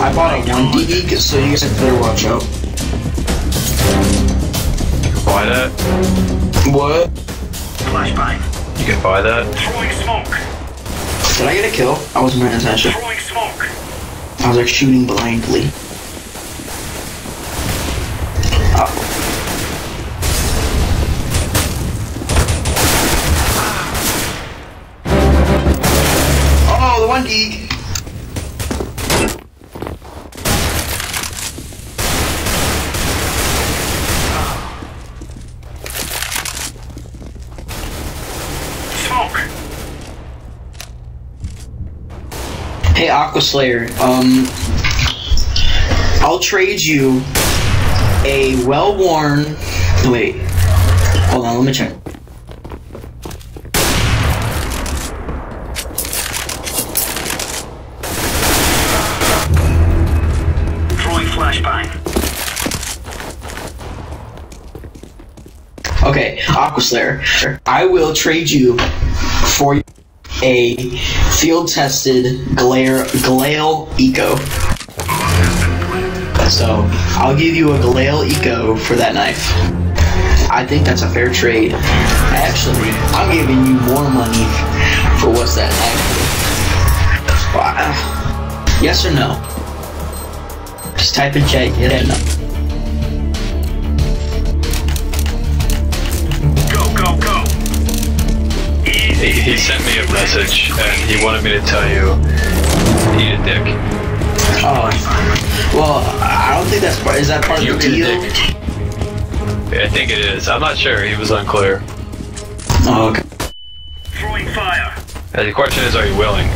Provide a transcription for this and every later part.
I bought a one dig, so you guys better watch out. You can buy that. What? Flashbang. You can buy that. Throwing smoke. Did I get a kill? I wasn't paying attention. Throwing smoke. I was like shooting blindly. Aqua Slayer. Um, I'll trade you a well-worn. Wait, hold on. Let me check. Okay, Aqua Slayer. I will trade you for a field-tested Glare Galil Eco. So I'll give you a Galil Eco for that knife. I think that's a fair trade. Actually, I'm giving you more money for what's that knife. Yes or no? Just type in chat. Yeah, no. Sent me a message and he wanted me to tell you, eat a dick. Oh. Well, I don't think that's part. Is that part You of the deal? dick. I think it is. I'm not sure. He was unclear. Oh, okay. Throwing fire. And the question is, are you willing?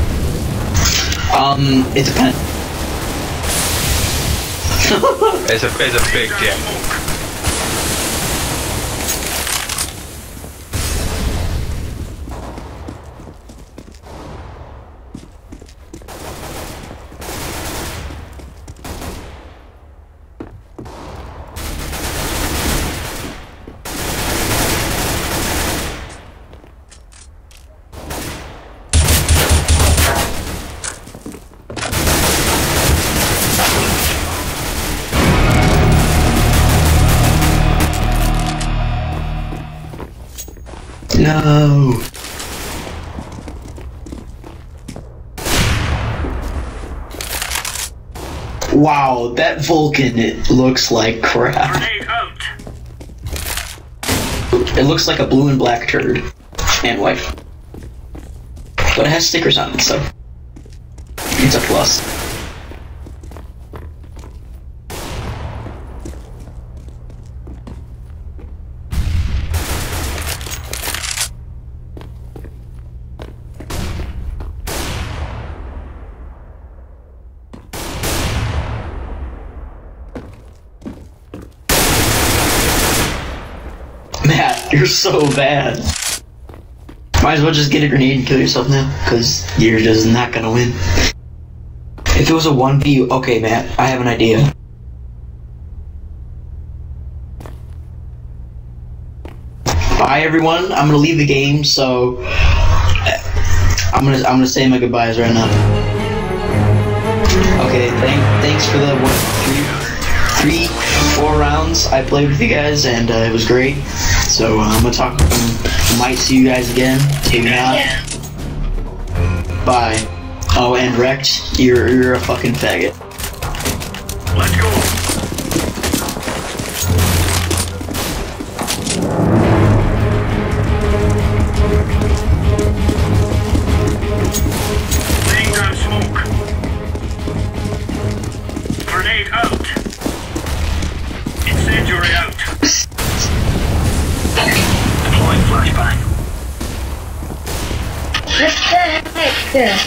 Um, it depends. It's a it's a big dick. No. Wow, that Vulcan it looks like crap. It looks like a blue and black turd. And white. But it has stickers on it, so it's a plus. Matt, you're so bad. Might as well just get a grenade and kill yourself now, because you're just not gonna win. If it was a 1v, okay, Matt, I have an idea. Bye, everyone. I'm gonna leave the game, so I'm gonna I'm gonna say my goodbyes right now. Okay, thank thanks for the what, three, three, four rounds I played with you guys, and uh, it was great. So uh, I'm gonna talk. Um, might see you guys again. Maybe not. Bye. Oh, and Rex, you're you're a fucking faggot. What the heck?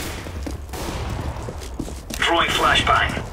Throwing flashbang.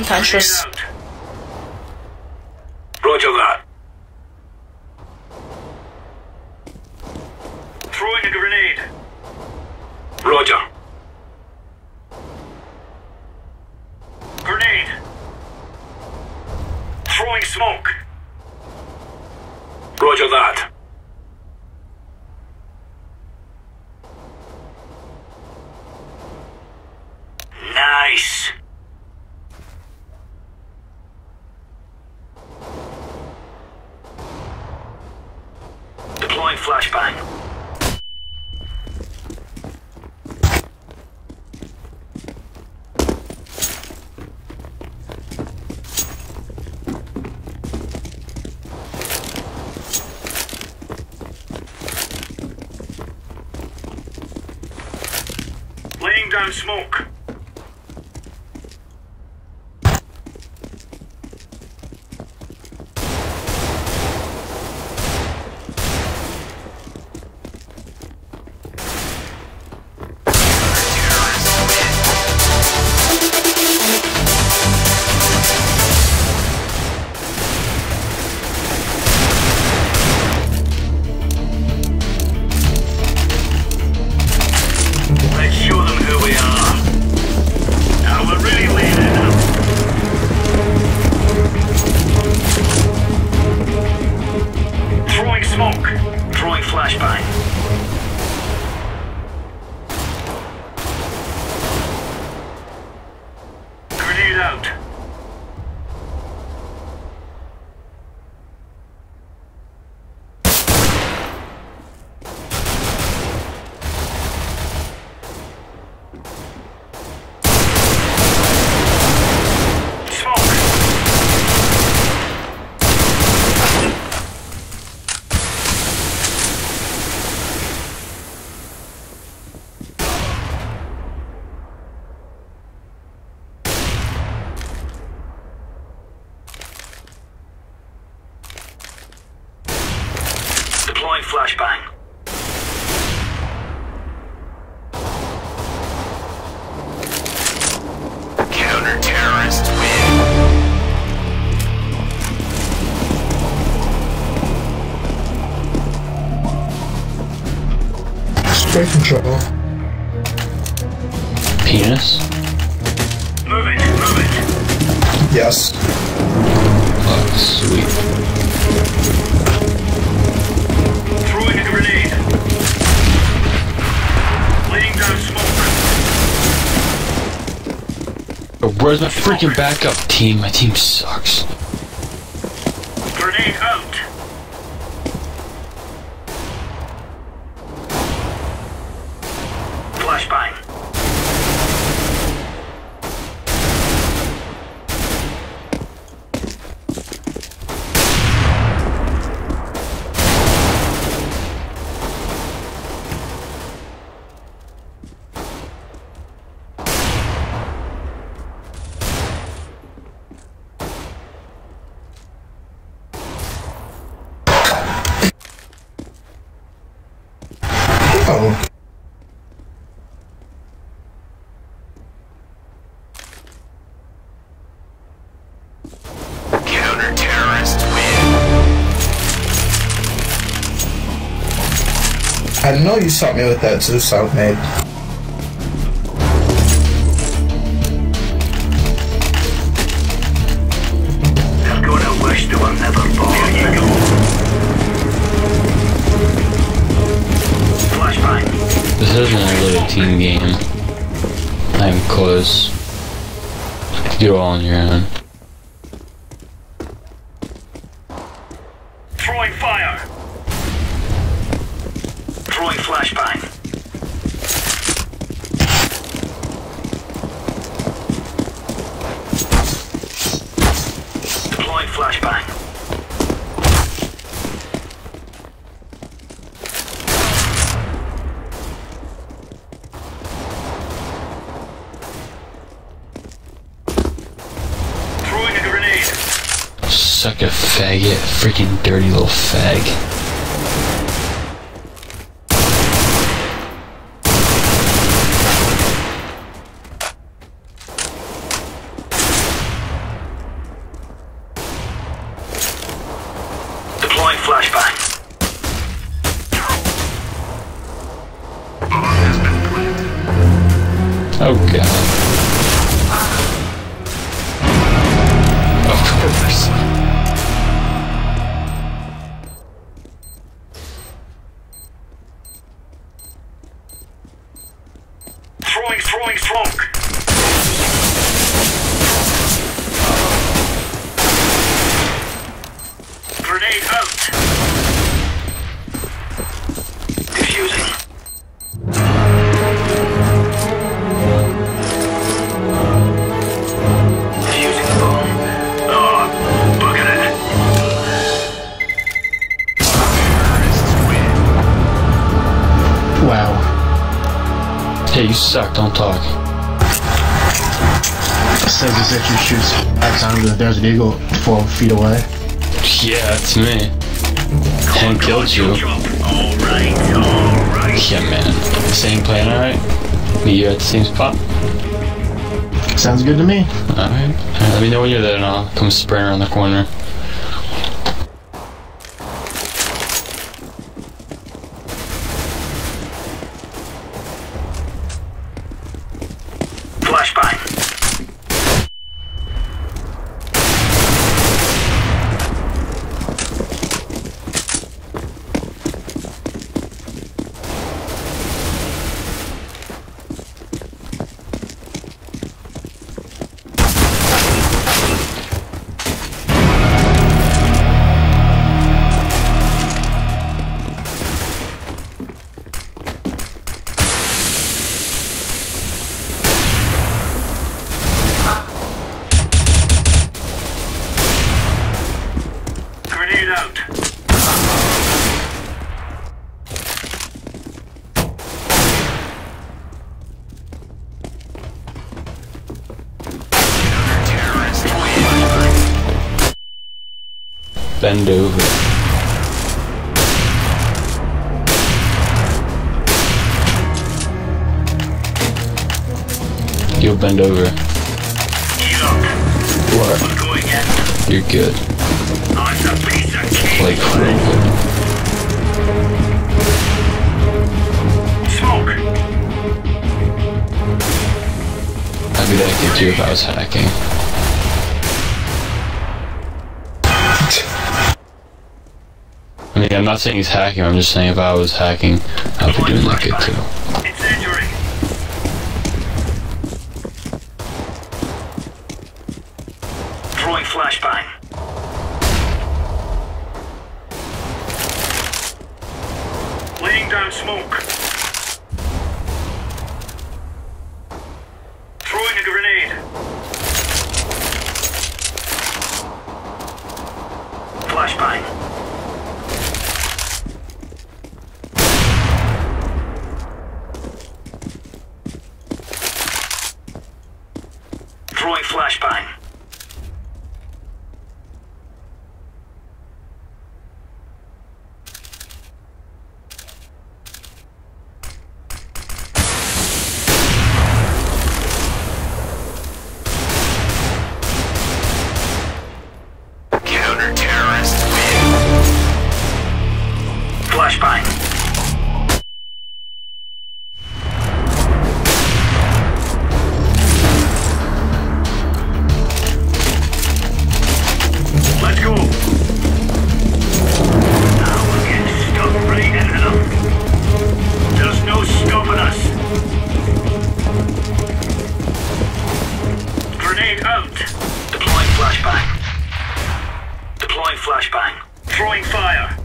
Unconscious. Roger that. Throwing a grenade. Roger. Grenade. Throwing smoke. Roger that. Nice. Deploying flashbang. Laying down smoke. Straight control. Penis? Move it, move it. Yes. Oh, sweet. Throwing a grenade. Laying down smoke. Oh, where's my freaking backup team? My team sucks. Grenade out. Flashbang. Oh. Counter-terrorist win. I know you shot me with that Zeus out made. Team game. I'm close. You do all on your own. Throwing fire. Throwing flashbang. Deploying flashbang. Throwing a grenade. Suck a faggot. Freaking dirty little fag. Hey, you suck, don't talk. Says as if you shoot at time that there's an eagle four feet away. Yeah, it's me. Hank killed you. Alright, alright. Yeah, man. Same plan, alright? Meet you at the same spot? Sounds good to me. Alright. Alright, Let me know when you're there and I'll come sprint around the corner. Bend over. What? You're good. Like, real good. I'd be that good too if I was hacking. I mean, I'm not saying he's hacking, I'm just saying if I was hacking, I'd be doing that good too. Down smoke. Flashbang. Throwing fire.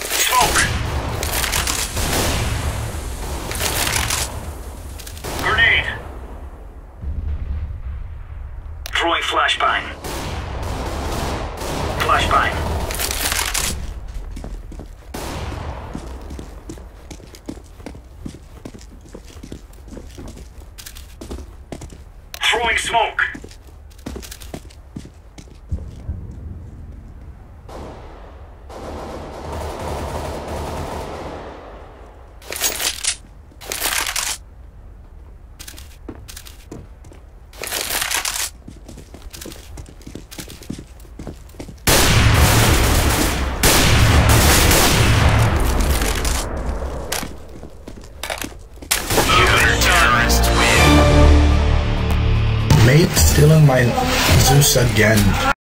Smoke. Grenade. Throwing flashbang. Flashbang. Throwing smoke. Again.